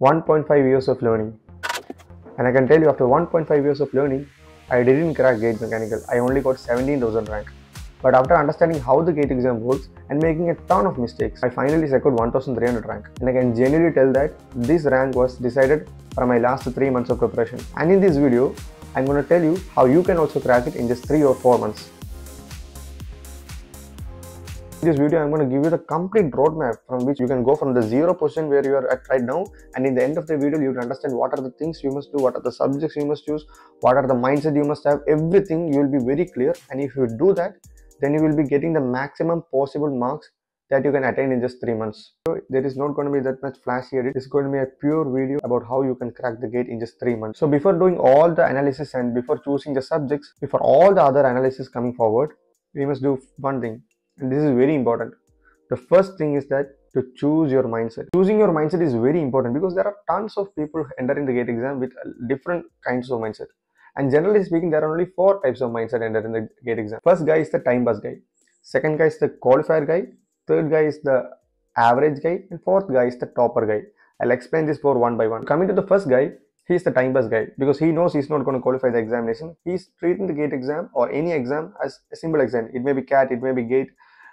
1.5 years of learning. And I can tell you after 1.5 years of learning, I didn't crack gate mechanical. I only got 17,000 rank. But after understanding how the gate exam works and making a ton of mistakes, I finally secured 1300 rank. And I can genuinely tell that this rank was decided from my last 3 months of preparation. And in this video, I'm going to tell you how you can also crack it in just 3 or 4 months. This video, I'm going to give you the complete roadmap from which you can go from the zero position where you are at right now, and in the end of the video, you will understand what are the things you must do, what are the subjects you must choose, what are the mindset you must have. Everything you will be very clear, and if you do that, then you will be getting the maximum possible marks that you can attain in just three months. So there is not going to be that much flashy edit. It's going to be a pure video about how you can crack the gate in just three months. So before doing all the analysis and before choosing the subjects, before all the other analysis coming forward, we must do one thing and this is very important. The first thing is that to choose your mindset. Choosing your mindset is very important because there are tons of people entering the gate exam with different kinds of mindset. And generally speaking there are only four types of mindset entering the gate exam. First guy is the time pass guy. Second guy is the qualifier guy. Third guy is the average guy. And fourth guy is the topper guy. I'll explain this for one by one. Coming to the first guy he's the time pass guy because he knows he's not going to qualify the examination. He's treating the gate exam or any exam as a simple exam. It may be cat it may be gate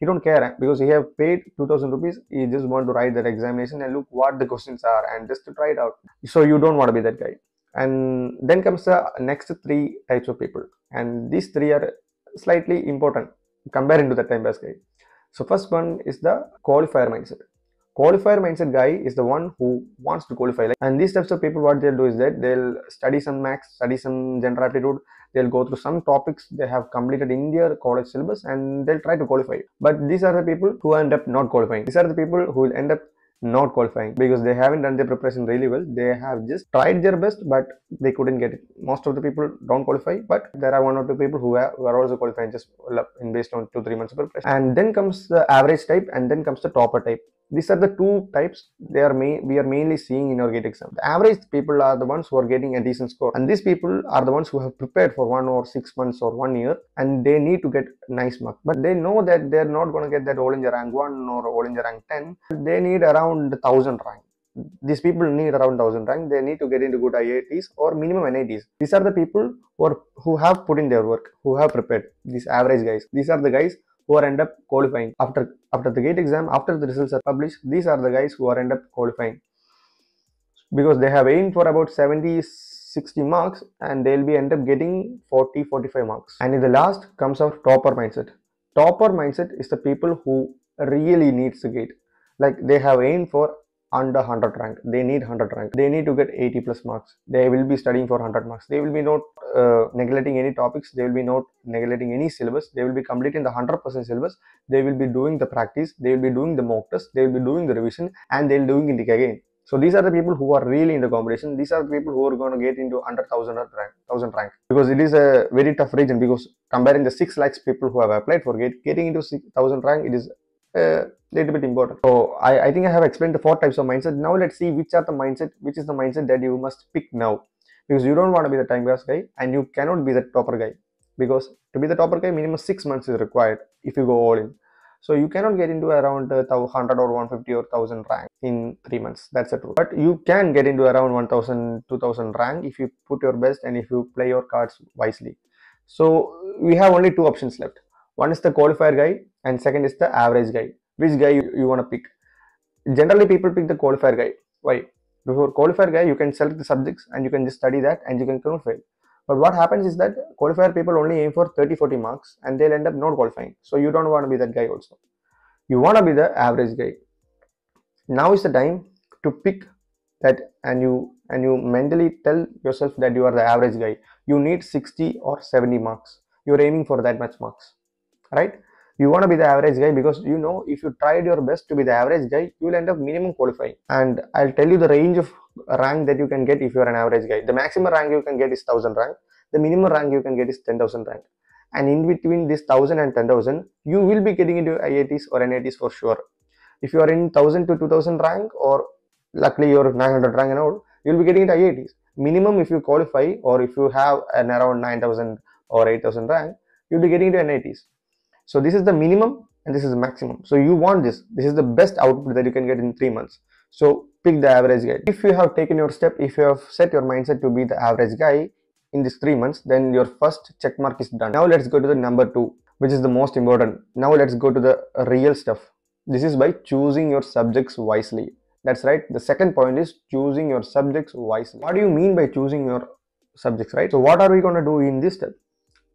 he don't care eh? because he have paid 2000 rupees he just want to write that examination and look what the questions are and just to try it out. So you don't want to be that guy. And then comes the next three types of people. And these three are slightly important. Comparing to the time pass guy so first one is the qualifier mindset qualifier mindset guy is the one who wants to qualify. Like, and these types of people what they'll do is that they'll study some max study some general aptitude. They'll go through some topics they have completed in their college syllabus and they'll try to qualify. But these are the people who end up not qualifying. These are the people who will end up not qualifying because they haven't done their preparation really well. They have just tried their best but they couldn't get it. Most of the people don't qualify but there are one or two people who are, who are also qualifying just in based on two three months of preparation. And then comes the average type and then comes the topper type these are the two types they are we are mainly seeing in our gate exam. The average people are the ones who are getting a decent score and these people are the ones who have prepared for one or six months or one year and they need to get nice mark. But they know that they're not going to get that all india rank 1 or all india rank 10 they need around 1000 rank. These people need around 1000 rank. They need to get into good iits or minimum nits these are the people who are who have put in their work who have prepared. These average guys. These are the guys who are end up qualifying. After after the gate exam after the results are published these are the guys who are end up qualifying. Because they have aimed for about 70 60 marks and they'll be end up getting 40 45 marks. And in the last comes our topper mindset. Topper mindset is the people who really needs the gate. Like they have aimed for under 100 rank. They need 100 rank. They need to get 80 plus marks. They will be studying for 100 marks. They will be not uh, neglecting any topics. They will be not neglecting any syllabus. They will be completing the 100% syllabus. They will be doing the practice. They will be doing the mock test. They will be doing the revision and they'll doing it again. So these are the people who are really in the competition. These are the people who are going to get into under 1000 rank 1000 rank. Because it is a very tough region because comparing the 6 lakhs people who have applied for gate getting into 1000 rank it is a little bit important. So I, I think I have explained the four types of mindset. Now let's see which are the mindset, which is the mindset that you must pick now. Because you don't want to be the time pass guy and you cannot be the topper guy. Because to be the topper guy, minimum six months is required if you go all in. So you cannot get into around uh, 100 or 150 or 1000 rank in three months. That's the truth. But you can get into around 1000, 2000 rank if you put your best and if you play your cards wisely. So we have only two options left. One is the qualifier guy and second is the average guy. Which guy you, you want to pick? Generally people pick the qualifier guy. Why? Before qualifier guy you can select the subjects and you can just study that and you can qualify but what happens is that qualifier people only aim for 30 40 marks and they'll end up not qualifying. So you don't want to be that guy also. You want to be the average guy. Now is the time to pick that and you and you mentally tell yourself that you are the average guy. You need 60 or 70 marks. You're aiming for that much marks right? You want to be the average guy because you know if you tried your best to be the average guy you will end up minimum qualifying. And i'll tell you the range of rank that you can get if you're an average guy. The maximum rank you can get is 1000 rank. The minimum rank you can get is 10000 rank. And in between this 1000 and 10000 you will be getting into iits or nits for sure. If you are in 1000 to 2000 rank or luckily you're 900 rank and all you'll be getting into iits minimum if you qualify or if you have an around 9000 or 8000 rank you'll be getting into nits so this is the minimum and this is the maximum. So you want this. This is the best output that you can get in three months. So pick the average guy. If you have taken your step if you have set your mindset to be the average guy in these three months then your first check mark is done. Now let's go to the number two which is the most important. Now let's go to the real stuff. This is by choosing your subjects wisely. That's right. The second point is choosing your subjects wisely. What do you mean by choosing your subjects right? So what are we going to do in this step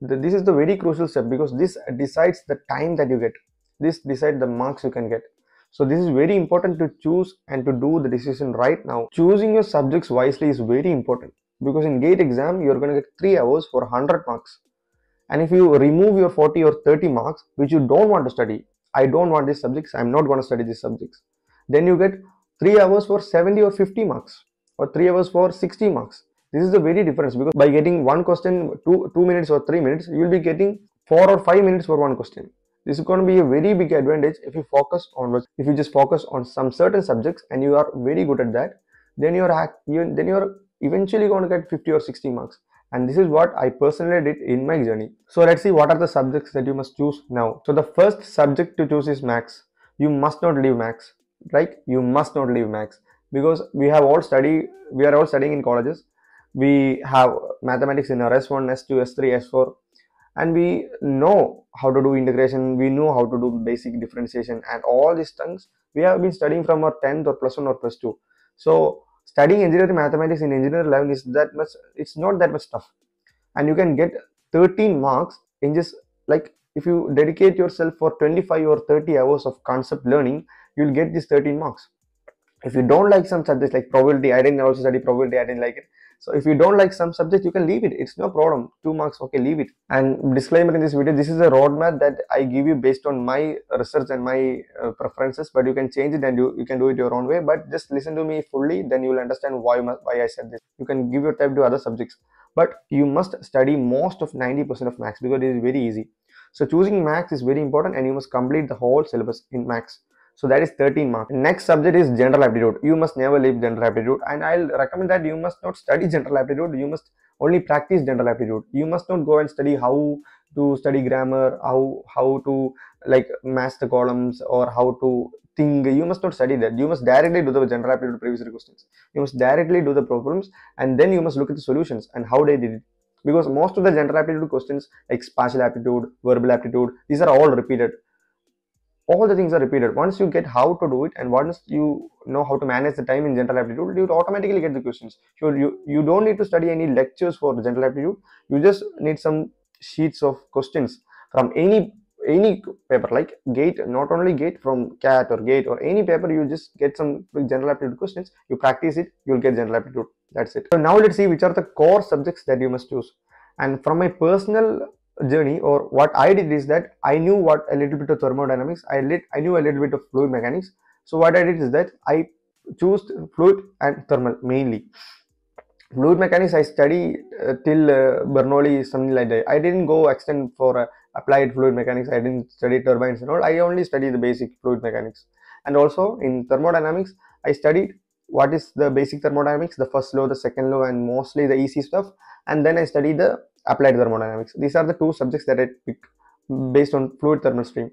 this is the very crucial step because this decides the time that you get. This decides the marks you can get. So this is very important to choose and to do the decision right now. Choosing your subjects wisely is very important because in gate exam you're going to get 3 hours for 100 marks. And if you remove your 40 or 30 marks which you don't want to study i don't want these subjects i'm not going to study these subjects then you get 3 hours for 70 or 50 marks or 3 hours for 60 marks this is the very difference because by getting one question two two minutes or three minutes you will be getting four or five minutes for one question. This is going to be a very big advantage if you focus on if you just focus on some certain subjects and you are very good at that then you're then you're eventually going to get 50 or 60 marks. And this is what i personally did in my journey. So let's see what are the subjects that you must choose now. So the first subject to choose is maths. You must not leave maths right? You must not leave maths because we have all studied we are all studying in colleges we have mathematics in our S1, S2, S3, S4 and we know how to do integration, we know how to do basic differentiation and all these things we have been studying from our 10th or plus 1 or plus 2. So studying engineering mathematics in engineering level is that much, it's not that much tough and you can get 13 marks in just like if you dedicate yourself for 25 or 30 hours of concept learning, you'll get these 13 marks. If you don't like some subjects like probability, I didn't also study probability, I didn't like it so if you don't like some subject, you can leave it. It's no problem. Two marks, okay, leave it. And disclaimer in this video, this is a roadmap that I give you based on my research and my uh, preferences, but you can change it and you, you can do it your own way. But just listen to me fully, then you will understand why, why I said this. You can give your time to other subjects, but you must study most of 90% of max because it is very easy. So choosing max is very important and you must complete the whole syllabus in maths. So that is 13 marks. Next subject is general aptitude. You must never leave general aptitude and I'll recommend that you must not study general aptitude. You must only practice general aptitude. You must not go and study how to study grammar, how how to like match the columns or how to think. You must not study that. You must directly do the general aptitude previous questions. You must directly do the problems and then you must look at the solutions and how they did it because most of the general aptitude questions like spatial aptitude, verbal aptitude, these are all repeated all the things are repeated. Once you get how to do it and once you know how to manage the time in general aptitude you automatically get the questions. So you you don't need to study any lectures for general aptitude. You just need some sheets of questions from any any paper like gate not only gate from cat or gate or any paper you just get some general aptitude questions. You practice it you'll get general aptitude. That's it. So now let's see which are the core subjects that you must choose. And from my personal journey or what I did is that I knew what a little bit of thermodynamics, I lit, I knew a little bit of fluid mechanics. So what I did is that I chose fluid and thermal mainly. Fluid mechanics I study uh, till uh, Bernoulli something like that. I didn't go extend for uh, applied fluid mechanics. I didn't study turbines and all. I only study the basic fluid mechanics. And also in thermodynamics, I studied what is the basic thermodynamics, the first law, the second law, and mostly the easy stuff. And then I studied the applied thermodynamics. These are the two subjects that I picked based on fluid thermal stream.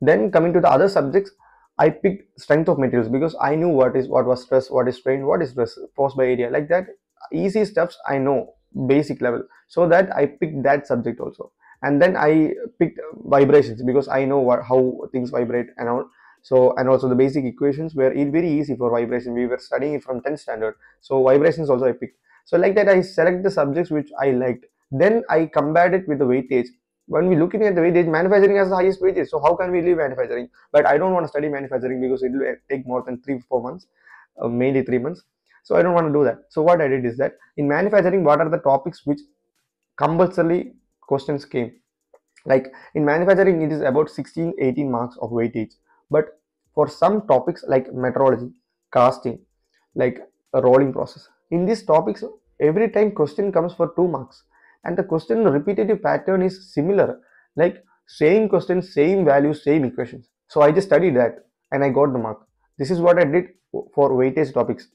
Then coming to the other subjects, I picked strength of materials because I knew what is what was stress, what is strain, what is stress, force by area. Like that, easy stuffs I know basic level. So that I picked that subject also. And then I picked vibrations because I know what how things vibrate and all. So and also the basic equations were very easy for vibration. We were studying it from 10th standard. So vibrations also I picked. So like that I select the subjects which I liked then I compared it with the weightage. When we looking at the weightage, manufacturing has the highest weightage. So how can we leave manufacturing? But I don't want to study manufacturing because it will take more than three, four months, uh, mainly three months. So I don't want to do that. So what I did is that in manufacturing, what are the topics which compulsorily questions came? Like in manufacturing, it is about 16, 18 marks of weightage. But for some topics like metrology, casting, like a rolling process, in these topics, every time question comes for two marks and the question repetitive pattern is similar. Like same question same value same equations. So i just studied that and i got the mark. This is what i did for weightage topics.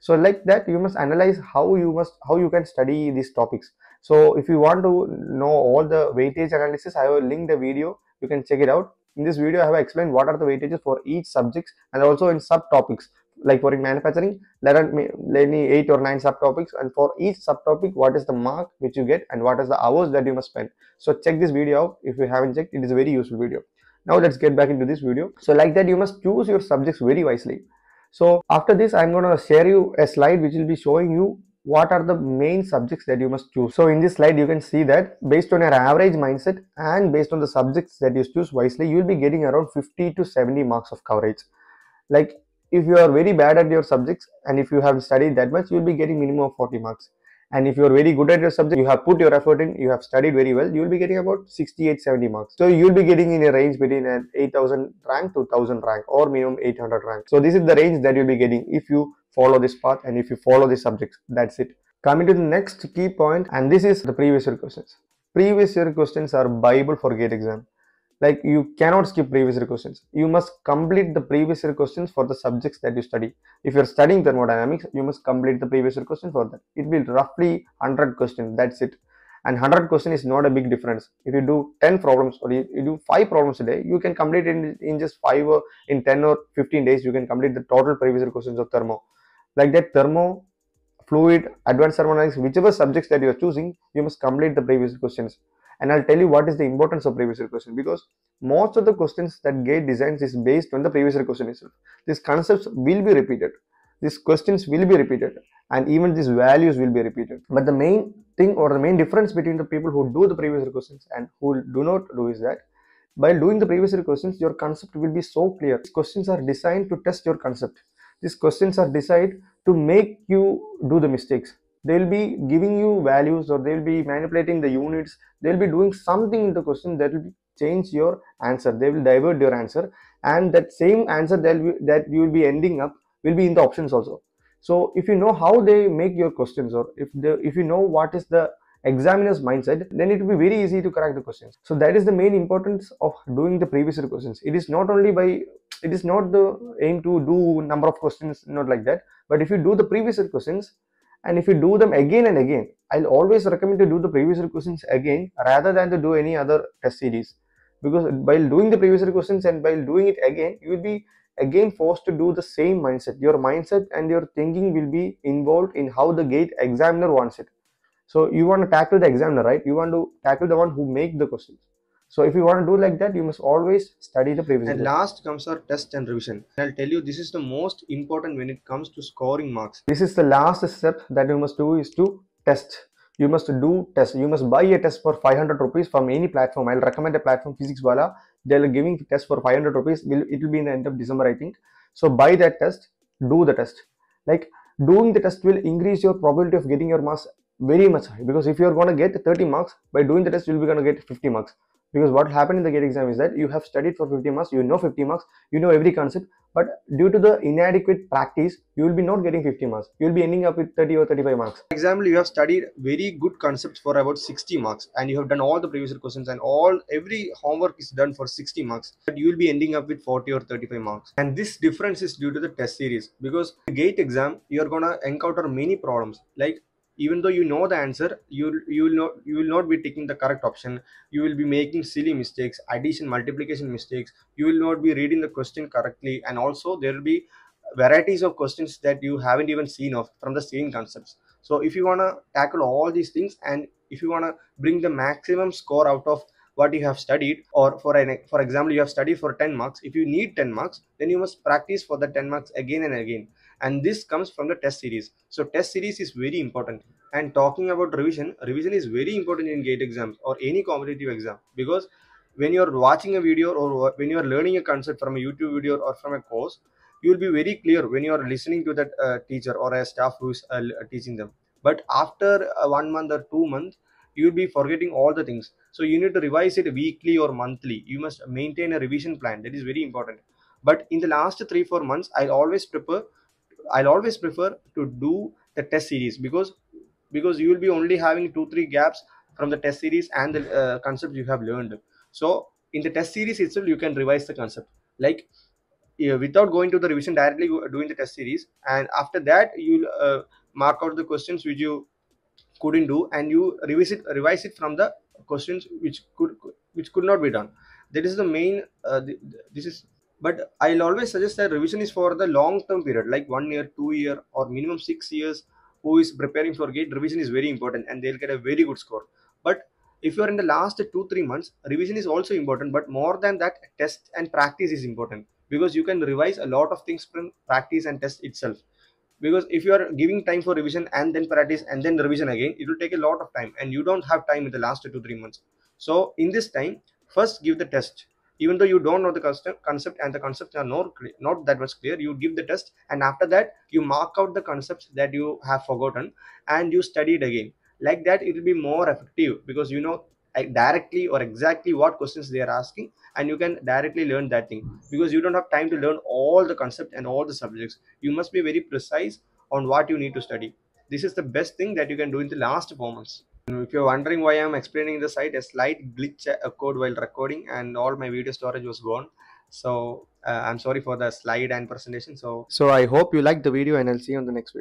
So like that you must analyze how you must how you can study these topics. So if you want to know all the weightage analysis i will link the video. You can check it out. In this video i have explained what are the weightages for each subjects and also in subtopics like for in manufacturing there are many eight or nine subtopics and for each subtopic what is the mark which you get and what is the hours that you must spend. So check this video out. If you haven't checked it is a very useful video. Now let's get back into this video. So like that you must choose your subjects very wisely. So after this i'm going to share you a slide which will be showing you what are the main subjects that you must choose. So in this slide you can see that based on your average mindset and based on the subjects that you choose wisely you will be getting around 50 to 70 marks of coverage. Like if you are very bad at your subjects and if you have studied that much you will be getting minimum of 40 marks. And if you are very good at your subject you have put your effort in you have studied very well you will be getting about 68 70 marks. So you will be getting in a range between an 8000 rank to 1000 rank or minimum 800 rank. So this is the range that you'll be getting if you follow this path and if you follow the subjects. That's it. Coming to the next key point and this is the previous year questions. Previous year questions are bible for gate exam like you cannot skip previous year questions. You must complete the previous year questions for the subjects that you study. If you're studying thermodynamics you must complete the previous year question for that. It will roughly 100 questions that's it. And 100 question is not a big difference. If you do 10 problems or you, do 5 problems a day you can complete in, in just 5 or in 10 or 15 days you can complete the total previous year questions of thermo. Like that thermo fluid advanced thermodynamics whichever subjects that you are choosing you must complete the previous questions and I'll tell you what is the importance of previous question because most of the questions that GATE designs is based on the previous question itself. These concepts will be repeated. These questions will be repeated and even these values will be repeated. But the main thing or the main difference between the people who do the previous questions and who do not do is that by doing the previous questions, your concept will be so clear. These questions are designed to test your concept. These questions are designed to make you do the mistakes they'll be giving you values or they'll be manipulating the units. They'll be doing something in the question that will change your answer. They will divert your answer. And that same answer that, will, that you will be ending up will be in the options also. So if you know how they make your questions or if the if you know what is the examiner's mindset then it will be very easy to correct the questions. So that is the main importance of doing the previous questions. It is not only by it is not the aim to do number of questions not like that. But if you do the previous questions and if you do them again and again i'll always recommend to do the previous questions again rather than to do any other test series. Because by doing the previous questions and by doing it again you will be again forced to do the same mindset. Your mindset and your thinking will be involved in how the gate examiner wants it. So you want to tackle the examiner right? You want to tackle the one who make the questions so if you want to do like that, you must always study the previous. And last comes our test and revision. I'll tell you this is the most important when it comes to scoring marks. This is the last step that you must do is to test. You must do test. You must buy a test for 500 rupees from any platform. I'll recommend a platform Physics Wallah. They're giving test for 500 rupees. It will be in the end of December, I think. So buy that test. Do the test. Like doing the test will increase your probability of getting your marks very much high because if you're going to get 30 marks by doing the test you'll be going to get 50 marks because what happened in the gate exam is that you have studied for 50 marks you know 50 marks you know every concept but due to the inadequate practice you will be not getting 50 marks. You will be ending up with 30 or 35 marks. For example you have studied very good concepts for about 60 marks and you have done all the previous questions and all every homework is done for 60 marks but you will be ending up with 40 or 35 marks. And this difference is due to the test series because the gate exam you are gonna encounter many problems. Like even though you know the answer you you will not you will not be taking the correct option. You will be making silly mistakes addition multiplication mistakes. You will not be reading the question correctly. And also there will be varieties of questions that you haven't even seen of from the same concepts. So if you want to tackle all these things and if you want to bring the maximum score out of what you have studied or for an for example you have studied for 10 marks. If you need 10 marks then you must practice for the 10 marks again and again and this comes from the test series. So test series is very important. And talking about revision revision is very important in gate exams or any competitive exam. Because when you're watching a video or when you're learning a concept from a youtube video or from a course you will be very clear when you are listening to that uh, teacher or a staff who is uh, teaching them. But after uh, one month or two months you will be forgetting all the things. So you need to revise it weekly or monthly. You must maintain a revision plan. That is very important. But in the last three four months i'll always prepare I'll always prefer to do the test series because because you will be only having two three gaps from the test series and the uh, concept you have learned. So in the test series itself, you can revise the concept like without going to the revision directly doing the test series, and after that you uh, mark out the questions which you couldn't do and you revise it revise it from the questions which could which could not be done. That is the main. Uh, this is but i'll always suggest that revision is for the long term period like one year two year or minimum six years who is preparing for gate revision is very important and they'll get a very good score. But if you're in the last two three months revision is also important but more than that test and practice is important because you can revise a lot of things from practice and test itself. Because if you are giving time for revision and then practice and then revision again it will take a lot of time and you don't have time in the last two three months. So in this time first give the test even though you don't know the concept and the concepts are not not that much clear you give the test and after that you mark out the concepts that you have forgotten and you study it again. Like that it will be more effective because you know directly or exactly what questions they are asking and you can directly learn that thing. Because you don't have time to learn all the concepts and all the subjects. You must be very precise on what you need to study. This is the best thing that you can do in the last four months if you're wondering why i'm explaining the site a slight glitch occurred while recording and all my video storage was gone. So uh, i'm sorry for the slide and presentation. So so i hope you liked the video and i'll see you on the next video